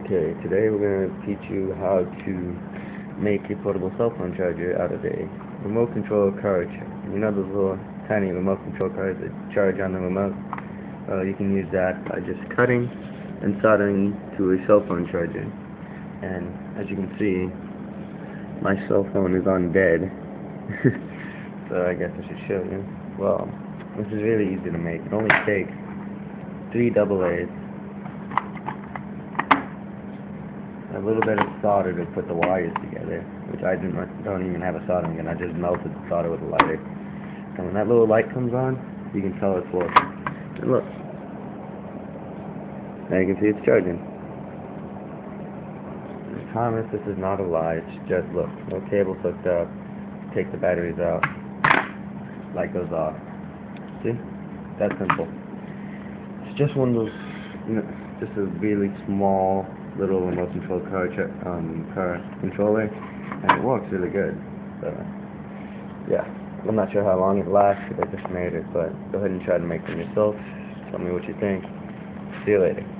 Okay, today we're going to teach you how to make a portable cell phone charger out of a remote control car charger. You know those little tiny remote control cars that charge on the remote? Uh, you can use that by just cutting and soldering to a cell phone charger. And as you can see, my cell phone is on dead. so I guess I should show you. Well, this is really easy to make. It only takes three double A's a little bit of solder to put the wires together, which I didn't, don't even have a soldering gun. I just melted the solder with a lighter. And when that little light comes on, you can tell it's working. And look. Now you can see it's charging. Promise this is not a lie. It's just, look, no cables hooked up. Take the batteries out. Light goes off. See? That simple. It's just one of those, you know, just a really small little remote control car um, car controller, and it works really good. So, yeah, I'm not sure how long it lasts because I just made it, but go ahead and try to make them yourself. Tell me what you think. See you later.